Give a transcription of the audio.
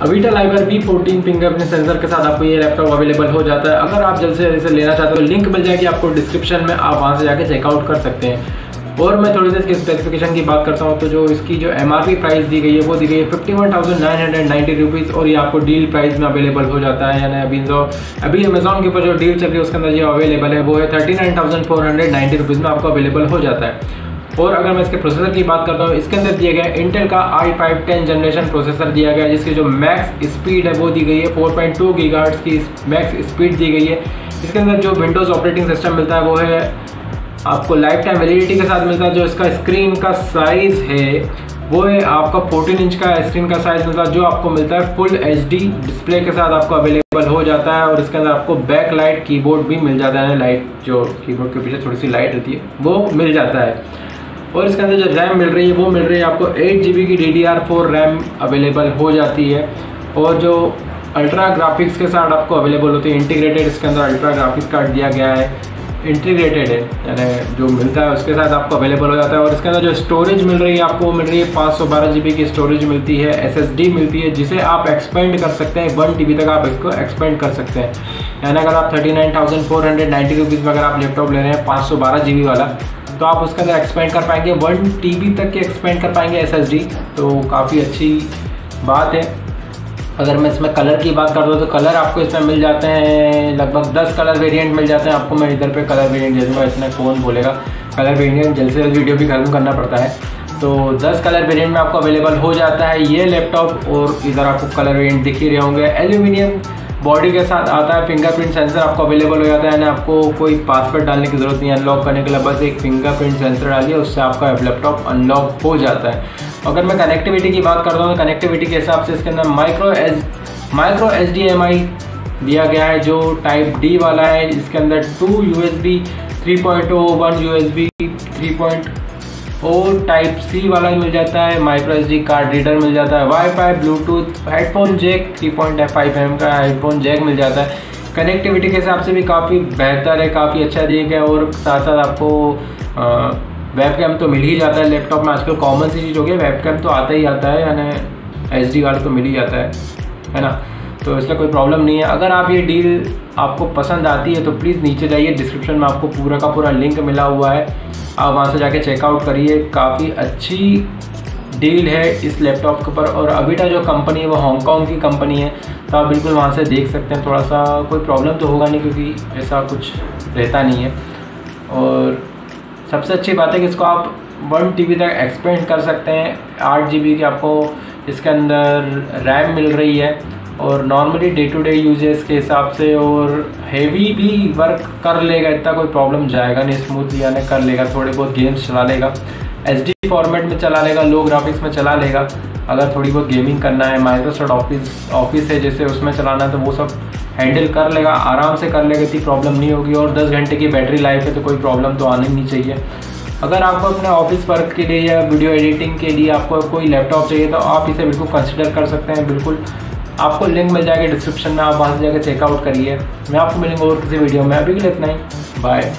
अवीटा लाइवर V fourteen fingerprint sensor के साथ आपको ये लैपटॉप अवेलेबल हो जाता है। अगर आप जल्द से जल्द लेना चाहते हो लिंक मिल जाएगी आपको डिस्क्रिप्शन में। आप वहाँ से जाके चेकआउट कर सकते हैं। और मैं थोड़ी देर इसकी स्पेसिफिकेशन की बात करता हूँ तो जो इसकी जो एमआरपी प्राइस दी गई है, वो दी गई है fifty one thousand nine hundred ninety rupees और ये आपको डील प्राइस में अवेलेबल हो जाता है। यानी अभी जो अभी अमेजोन के ऊपर जो डील चल रही है, उसके अंदर जो अवेलेबल है, वो है thirty nine thousand four hundred ninety rupees में आपको अवेलेबल हो जाता है। और अगर मैं इसके प्रोसेसर की बात करता हूँ, इसके अंदर दिया गया इंटेल का i five ten generation processor दिया गया जिसकी जो मैक्स स्पीड है वो दी गई है फोर पॉइंट टू गीगार्ड्स की मैक्स स्पीड दी गई है। इसके अंदर जो विंडोज़ ऑपरेटिंग सिस्टम मिलता है वो है आपको लाइफ टाइम वेलिडिटी के साथ मिलता है, जो इसका स्क्रीन का साइज़ है, वो है आपका 14 इंच का स्क्रीन का साइज़ मिलता है, जो आपको मिलता है फुल HD डिस्प्ले के साथ आपको अवेलेबल हो जाता है और इसके अंदर आपको बैक लाइट कीबोर्ड भी मिल जाता है लाइट जो कीबोर्ड के पीछे थोड़ी सी लाइट रहती है, वो मिल जाता है। और इसके अंदर जो रैम मिल रही है, वो मिल रही है आपको एट जी की डी रैम अवेलेबल हो जाती है। और जो अल्ट्रा ग्राफिक्स के साथ आपको अवेलेबल होती है इंटीग्रेटेड इसके अंदर अल्ट्रा ग्राफिक्स कार्ड दिया गया है। इंटीग्रेटेड है, यानी जो मिलता है उसके साथ आपको अवेलेबल हो जाता है। और इसके अंदर जो स्टोरेज मिल रही है आपको, वो मिल रही है पाँच सौ बारह की स्टोरेज मिलती है SSD मिलती है, जिसे आप एक्सपेंड कर सकते हैं। वन टी तक आप इसको एक्सपेंड कर सकते हैं। यानी अगर आप thirty nine thousand four hundred ninety rupees में अगर आप लैपटॉप ले रहे हैं, पाँच सौ बारह जी वाला तो आप उसके अंदर एक्सपेंड कर पाएँगे। वन टी तक के एक्सपेंड कर पाएँगे एसएसडी तो काफ़ी अच्छी बात है। अगर मैं इसमें कलर की बात कर दूँ तो कलर आपको इसमें मिल जाते हैं, लगभग दस कलर वेरिएंट मिल जाते हैं आपको। मैं इधर पे कलर वेरिएंट दे दूँगा, इसमें कौन बोलेगा। कलर वेरिएंट जल्द से जल्द वीडियो भी खत्म करना पड़ता है। तो 10 कलर वेरिएंट में आपको अवेलेबल हो जाता है ये लैपटॉप और इधर आपको कलर वेरिएंट दिख ही रहे होंगे। एल्यूमिनियम बॉडी के साथ आता है फिंगरप्रिंट सेंसर आपको अवेलेबल हो जाता है, यानी आपको कोई पासवर्ड डालने की ज़रूरत नहीं अनलॉक करने के लिए बस एक फिंगरप्रिंट सेंसर डालिए, उससे आपका लैपटॉप अनलॉक हो जाता है। अगर मैं कनेक्टिविटी की बात करता हूँ तो कनेक्टिविटी के हिसाब से इसके अंदर माइक्रो एस माइक्रो एचडीएमआई दिया गया है, जो टाइप डी वाला है। इसके अंदर two U S B three point O one U S B three point और टाइप सी वाला मिल जाता है माइक्रो डी कार्ड रीडर मिल जाता है wifi bluetooth headphone jack three point five M का हेडफोन जैक मिल जाता है। कनेक्टिविटी के हिसाब से भी काफ़ी बेहतर है, काफ़ी अच्छा दिया गया और साथ साथ आपको वेब कैम तो मिल ही जाता है लैपटॉप में आजकल कॉमन सी चीज़ हो गई वेब कैम तो आता ही आता है, यानी एच डी कार्ड तो मिल ही जाता है है ना? तो इसका कोई प्रॉब्लम नहीं है। अगर आप ये डील आपको पसंद आती है तो प्लीज़ नीचे जाइए डिस्क्रिप्शन में आपको पूरा का पूरा लिंक मिला हुआ है। आप वहाँ से जाके चेकआउट करिए। काफ़ी अच्छी डील है इस लैपटॉप के ऊपर। और अबीटा जो कंपनी है, वो हांगकॉन्ग की कंपनी है तो आप बिल्कुल वहाँ से देख सकते हैं। थोड़ा सा कोई प्रॉब्लम तो होगा नहीं, क्योंकि ऐसा कुछ रहता नहीं है। और सबसे अच्छी बात है कि इसको आप वन टी तक एक्सपेंड कर सकते हैं। आठ जी की आपको इसके अंदर रैम मिल रही है। और normally day to day uses के हिसाब से और हेवी भी वर्क कर लेगा, इतना कोई प्रॉब्लम जाएगा नहीं स्मूथ यानी कर लेगा, थोड़े बहुत गेम्स चला लेगा। एच फॉर्मेट में चला लेगा लो ग्राफिक्स में चला लेगा। अगर थोड़ी बहुत गेमिंग करना है माइक्रोसॉफ्ट ऑफ़िस ऑफ़िस है जैसे उसमें चलाना है तो वो सब हैंडल कर लेगा, आराम से कर लेगा, इतनी प्रॉब्लम नहीं होगी। और 10 घंटे की बैटरी लाइफ है तो कोई प्रॉब्लम तो आनी नहीं चाहिए। अगर आपको अपने ऑफ़िस वर्क के लिए या वीडियो एडिटिंग के लिए आपको कोई लैपटॉप चाहिए तो आप इसे बिल्कुल कंसिडर कर सकते हैं, बिल्कुल। आपको लिंक मिल जाएगा डिस्क्रिप्शन में, आप वहाँ से जाकर चेकआउट करिए। मैं आपको मिलेंगे और किसी वीडियो में। अभी के लिए इतना ही। बाय